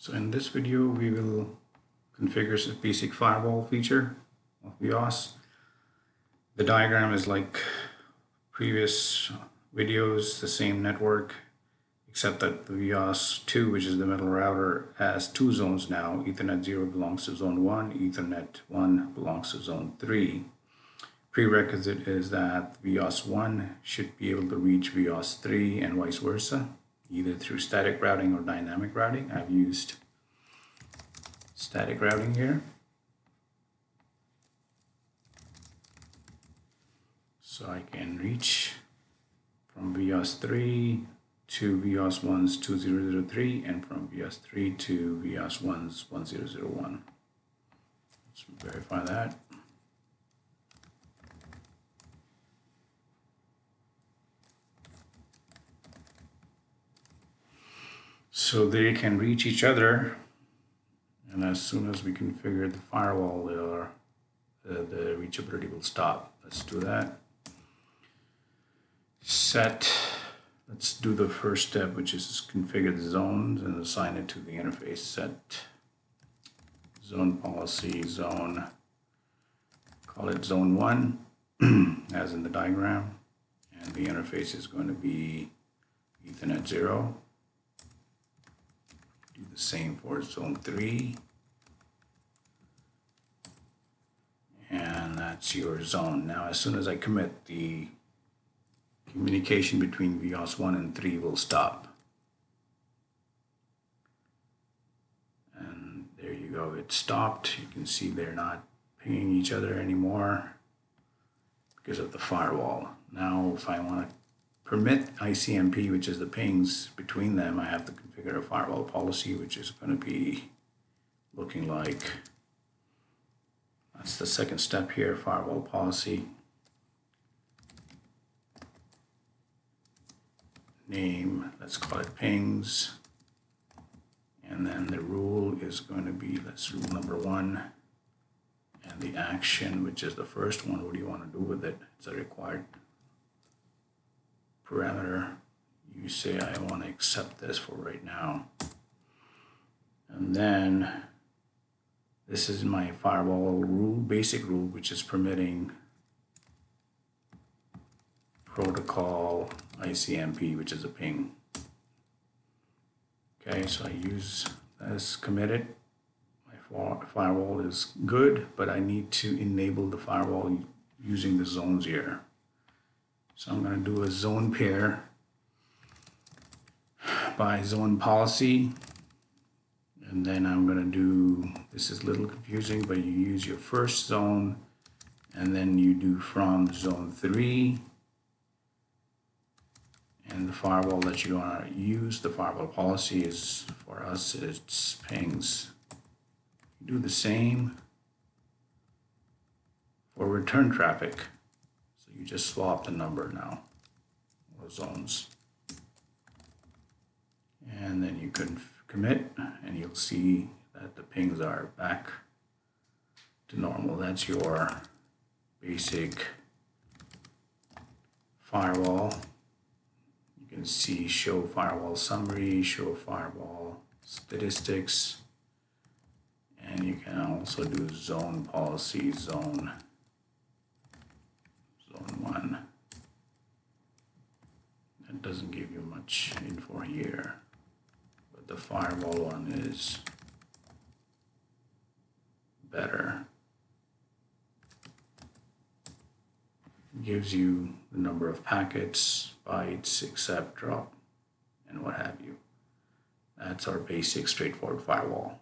So in this video, we will configure the basic firewall feature of VyOS. The diagram is like previous videos, the same network, except that the VyOS 2, which is the middle router, has two zones now. Ethernet 0 belongs to zone 1, Ethernet 1 belongs to zone 3. Prerequisite is that VyOS 1 should be able to reach VyOS 3 and vice versa either through static routing or dynamic routing. I've used static routing here. So I can reach from VyOS 3 to VyOS 1's 2003 and from VyOS 3 to VyOS 1's 1001. Let's verify that. So they can reach each other. And as soon as we configure the firewall the, uh, the reachability will stop. Let's do that. Set. Let's do the first step which is configure the zones and assign it to the interface. Set. Zone policy zone. Call it zone 1 as in the diagram. And the interface is going to be ethernet 0 do the same for zone 3. And that's your zone. Now, as soon as I commit, the communication between VyOS 1 and 3 will stop. And there you go, it stopped. You can see they're not pinging each other anymore because of the firewall. Now, if I want to permit ICMP, which is the pings between them, I have to configure a firewall policy, which is going to be looking like that's the second step here, firewall policy. Name, let's call it pings. And then the rule is going to be, that's rule number one. And the action, which is the first one, what do you want to do with it? It's a required parameter, you say I want to accept this for right now. And then this is my firewall rule, basic rule, which is permitting protocol ICMP, which is a ping. Okay, so I use this committed. My firewall is good, but I need to enable the firewall using the zones here. So I'm going to do a zone pair by zone policy. And then I'm going to do, this is a little confusing, but you use your first zone and then you do from zone 3 and the firewall that you want to use, the firewall policy is for us, it's pings. Do the same for return traffic you just swap the number now, or zones. And then you can commit and you'll see that the pings are back to normal. That's your basic firewall. You can see show firewall summary, show firewall statistics, and you can also do zone policy, zone one. That doesn't give you much info here, but the firewall one is better. It gives you the number of packets, bytes, accept, drop, and what have you. That's our basic straightforward firewall.